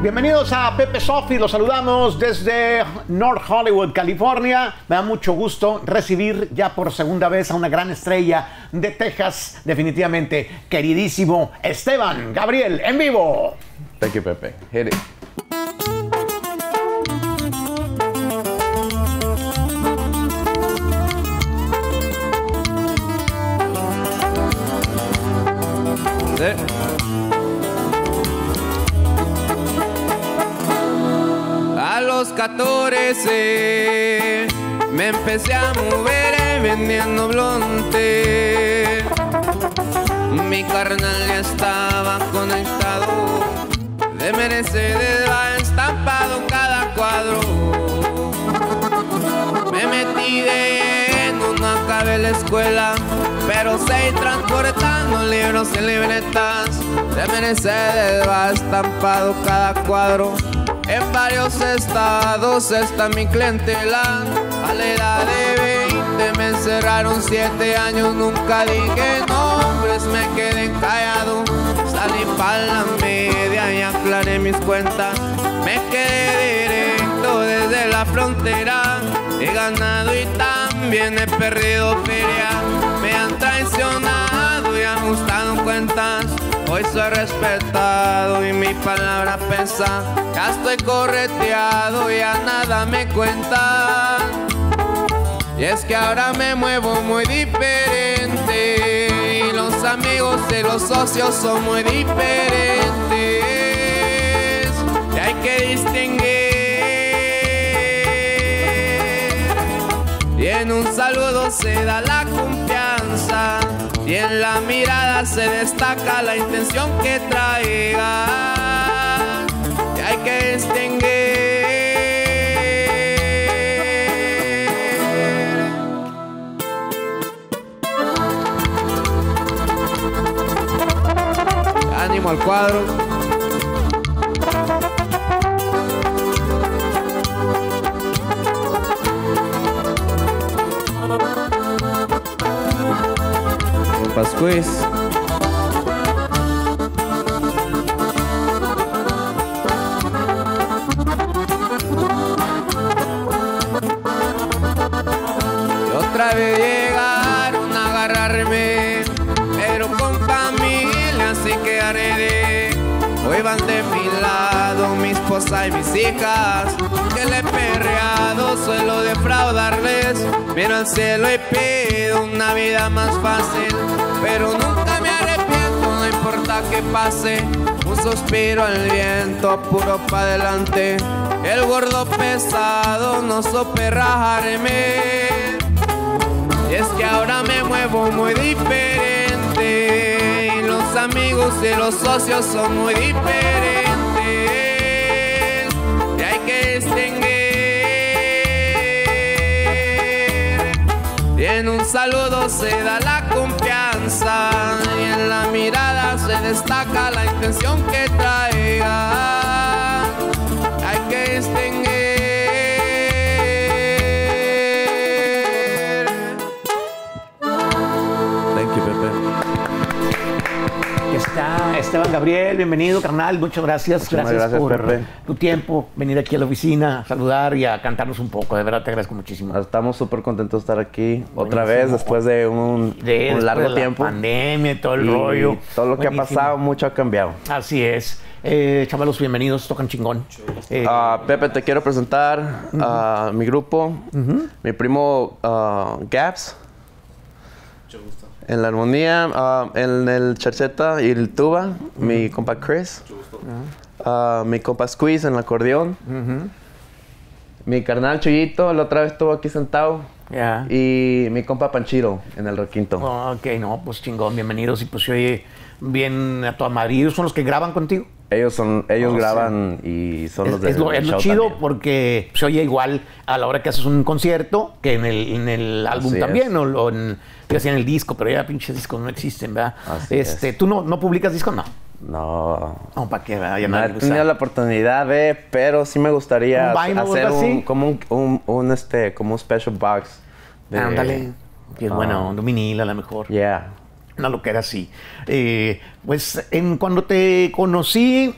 Bienvenidos a Pepe Sofi, los saludamos desde North Hollywood, California. Me da mucho gusto recibir ya por segunda vez a una gran estrella de Texas, definitivamente queridísimo Esteban Gabriel en vivo. Thank you, Pepe. Hit it. That's it. 14 me empecé a mover eh, vendiendo blonte. Mi carnal ya estaba conectado. De Mercedes va estampado cada cuadro. Me metí de lleno, no acabé la escuela. Pero seguí transportando libros y libretas. De Mercedes va estampado cada cuadro. En varios estados está mi clientela. A la edad de 20 me encerraron 7 años. Nunca dije nombres, me quedé callado. Salí para la media y aclaré mis cuentas. Me quedé directo desde la frontera. He ganado y también he perdido feria. Me han traicionado y ajustado cuentas. Hoy soy respetado y mi palabra pesa. Ya estoy correteado, ya nada me cuentan. Y es que ahora me muevo muy diferente. Y los amigos y los socios son muy diferentes. Y hay que distinguir. En un saludo se da la confianza. Y en la mirada se destaca la intención que traiga. Y hay que distinguir. Ánimo al cuadro. Pascuis. Y otra vez llegaron a agarrarme, pero con familia así que haré Hoy van de mi esposa y mis hijas, que le he perreado, suelo defraudarles. Miro al cielo y pido una vida más fácil, pero nunca me arrepiento, no importa que pase. Un suspiro al viento, puro pa' adelante. El gordo pesado no supe rajarme. Y es que ahora me muevo muy diferente. Y los amigos y los socios son muy diferentes. Distinguir. Y en un saludo se da la confianza. Y en la mirada se destaca la intención que traiga. Hay que distinguir. Esteban Gabriel, bienvenido carnal, muchas gracias. Gracias, por Pepe. tu tiempo, venir aquí a la oficina, a saludar y a cantarnos un poco, de verdad te agradezco muchísimo. Estamos súper contentos de estar aquí otra vez después de un, De- un después largo de la tiempo. pandemia y todo el Y rollo. Todo lo que ha pasado, mucho ha cambiado. Así es. Eh, chavalos, bienvenidos, tocan chingón. Eh, Ah, Pepe, te quiero presentar a mi grupo, mi primo ah, Gaps. En la armonía, ah, en el charcheta y el tuba, mi compa Chris. Ah, mi compa Squeeze en el acordeón. Mi carnal Chuyito, la otra vez estuvo aquí sentado. Y mi compa Panchiro en el requinto. Ok, no, pues chingón, bienvenidos y pues oye bien a toda Madrid. ¿Ellos son los que graban contigo? Ellos son, ellos Oh, sí. graban y son Es, los de es lo, es lo chido también. porque se oye igual a la hora que haces un concierto que en el, en el álbum Así también, es. o, o en, el disco, pero ya pinches discos no existen, ¿verdad? Así este, ¿Tú no, no publicas discos? No. No. No, ¿para qué? ¿verdad? Ya No nadie he tenido la oportunidad de, pero sí me gustaría ¿Un hacer un, así? como un, un, un, este, como un special box. Ándale. Que es Ah. bueno, un vinil a lo mejor. Yeah. Una loquera así. Eh, pues en, cuando te conocí,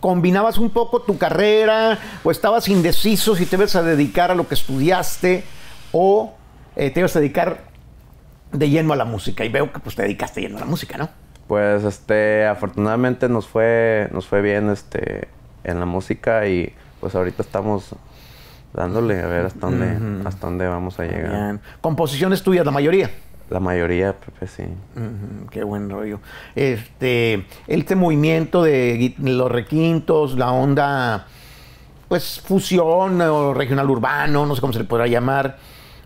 combinabas un poco tu carrera o estabas indeciso si te ibas a dedicar a lo que estudiaste o eh, te ibas a dedicar de lleno a la música? Y veo que pues te dedicaste de lleno a la música, ¿no? Pues este, afortunadamente nos fue, nos fue bien este, en la música y pues ahorita estamos dándole a ver hasta dónde, hasta dónde vamos a llegar. Bien. Composiciones tuyas, la mayoría. La mayoría, Pepe, sí. Ujú, Qué buen rollo. Este, este movimiento de los requintos, la onda, pues fusión o regional urbano, no sé cómo se le podrá llamar.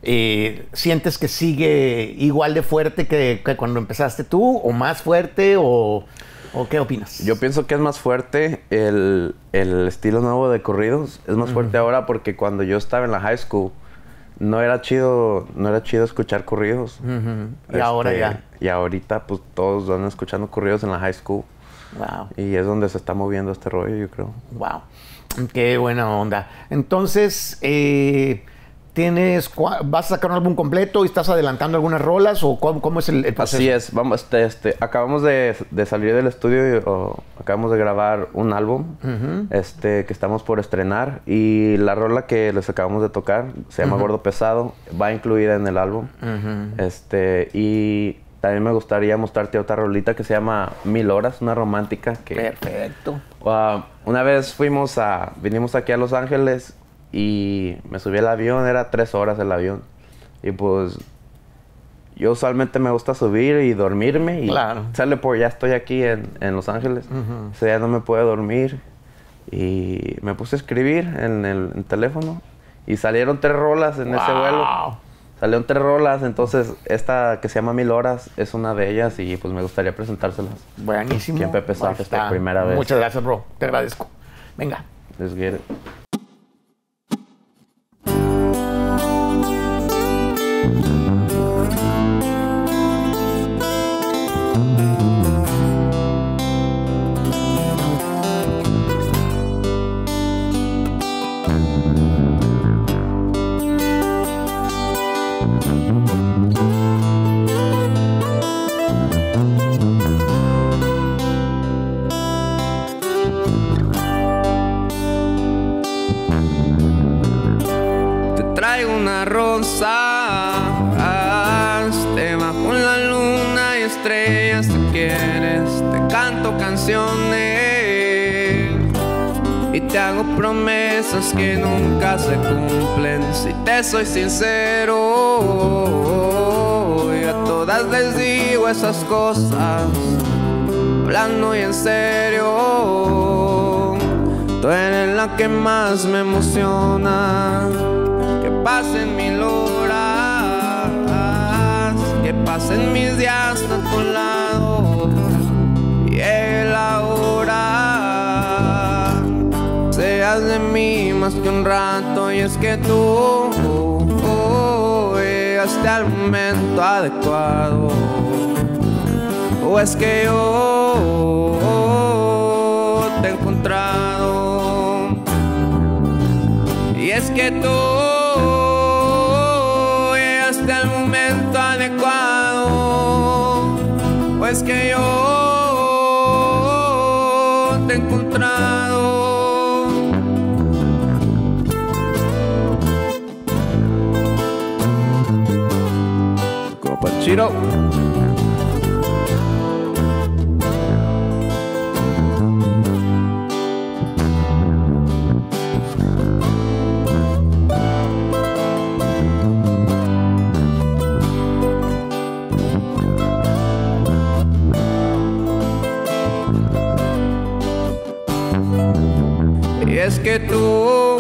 eh, ¿Sientes que sigue igual de fuerte que, que cuando empezaste tú, o más fuerte, o, o qué opinas? Yo pienso que es más fuerte el, el estilo nuevo de corridos. Es más fuerte ahora porque cuando yo estaba en la high school no era chido, no era chido escuchar corridos. Y ahora Este, ya. Y ahorita pues todos van escuchando corridos en la high school. Wow. Y es donde se está moviendo este rollo, yo creo. Wow. Qué buena onda. Entonces, eh, ¿tienes, ¿vas a sacar un álbum completo y estás adelantando algunas rolas o cómo, cómo es el, el proceso? Así es, vamos, este, este, acabamos de, de salir del estudio y acabamos de grabar un álbum este, que estamos por estrenar y la rola que les acabamos de tocar se llama Gordo Pesado, va incluida en el álbum. este, y también me gustaría mostrarte otra rolita que se llama Mil Horas, una romántica que Perfecto. Ah, una vez fuimos a, vinimos aquí a Los Ángeles y me subí al avión, era tres horas el avión. Y pues yo usualmente me gusta subir y dormirme y Claro. sale por ya estoy aquí en, en Los Ángeles. Ese día no me pude dormir y me puse a escribir en el en teléfono y salieron tres rolas en ese Wow. vuelo. Salieron tres rolas, entonces esta que se llama Mil Horas es una de ellas y pues me gustaría presentárselas. Buenísimo. Aquí en Pepe Ahí esta primera vez. Muchas gracias, bro. Te agradezco. Venga. Let's get it. Rosa, te bajo la luna y estrellas te quieres, te canto canciones y te hago promesas que nunca se cumplen. Si te soy sincero, y a todas les digo esas cosas, hablando y en serio. Tú eres la que más me emociona. Que pasen mil horas, que pasen mis días a tu lado. Llegue la hora, seas de mí más que un rato. Y es que tú llegaste al momento adecuado. O es que yo te he encontrado. Y es que tú Y es que tú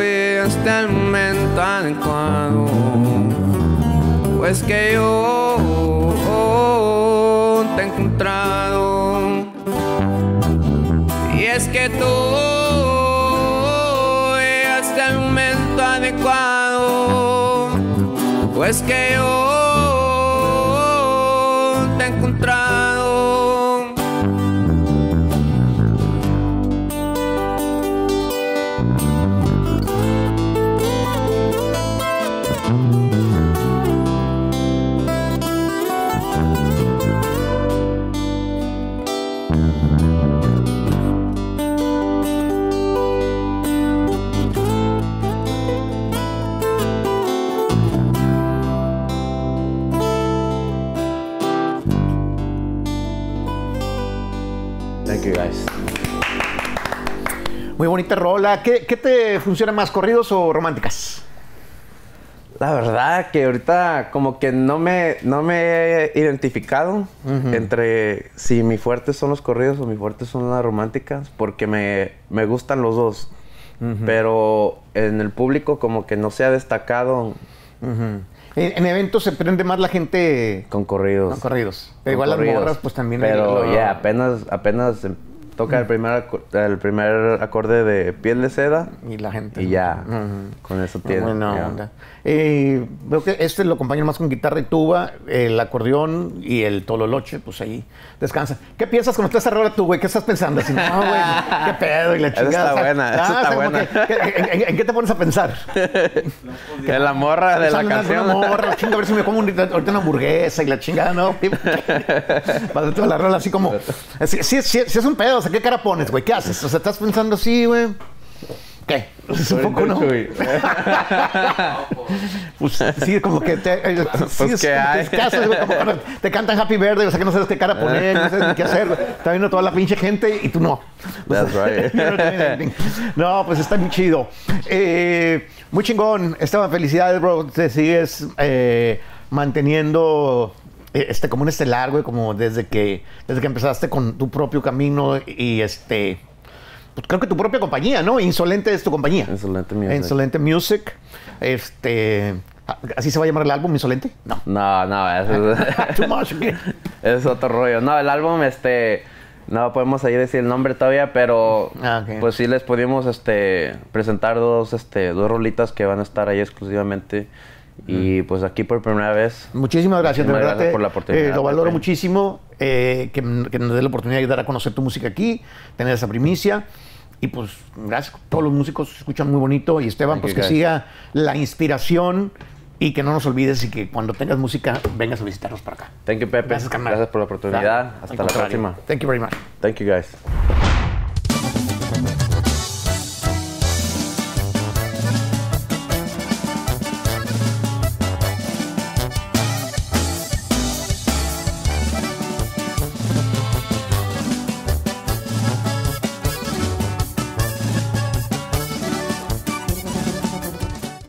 llegaste al momento adecuado. Pues que yo te he encontrado. Y es que tú llegaste al momento adecuado. Pues que yo te he encontrado. Muy bonita rola. ¿Qué, qué te funciona más, corridos o románticas? La verdad que ahorita como que no me, no me he identificado entre si mi fuerte son los corridos o mi fuerte son las románticas, porque me, me gustan los dos. Pero en el público como que no se ha destacado En, en eventos se prende más la gente con corridos. con corridos. Con igual las morras, pues también. Pero ya, apenas, apenas toca el primer, el primer acorde de piel de seda Y la gente. y ya, con eso tiene. Buena ya. onda. Eh, veo que este lo acompañan más con guitarra y tuba, el acordeón y el tololoche, pues ahí descansa. ¿Qué piensas cuando estás rola tú, güey? ¿Qué estás pensando? Así, no, güey, qué pedo y la chingada. está O sea, buena, ah, está buena. que- que- en, en- en qué te pones a pensar? Que la morra de la canción. alguna morra, chinga, a ver si me como un- ahorita una hamburguesa y la chingada, ¿no? Para toda la rola así como... Sí, sí, sí, sí es un pedo, o sea, ¿qué cara pones, güey? ¿Qué haces? O sea, estás pensando así, güey. ¿Qué? Es un poco, ¿no? Pues sí, como que te. eh, sí, Pues, es ¿qué como que hay? ¿qué haces, güey? Como cuando te cantan Happy Birthday, o sea que no sabes qué cara poner, no sabes ni qué hacer. güey. Está viendo toda la pinche gente y tú no. That's right. No, pues está muy chido. Eh, muy chingón. Esteban, felicidades, bro. Te sigues eh, manteniendo este como un estelar, güey, como desde que, desde que empezaste con tu propio camino y este. pues creo que tu propia compañía, ¿no? Insolente es tu compañía. Insolente Music. Insolente Music. Este. ¿Así se va a llamar el álbum, Insolente? No. No, no, es, Too much. es otro rollo. No, el álbum, este, no podemos ahí decir el nombre todavía, pero Ah, ok. pues sí les pudimos, este, presentar dos, este, dos rolitas que van a estar ahí exclusivamente. Y pues aquí por primera vez. Muchísimas gracias, de Muchísimas verdad. gracias por la oportunidad, eh, lo valoro muchísimo eh, que, que nos dé la oportunidad de dar a conocer tu música aquí, tener esa primicia. Y pues, gracias. Todos los músicos se escuchan muy bonito. Y Esteban, Thank pues que guys. siga la inspiración y que no nos olvides y que cuando tengas música vengas a visitarnos para acá. Thank you, Pepe. Gracias. Gracias por la oportunidad. Hasta la próxima. Thank you very much. Thank you, guys.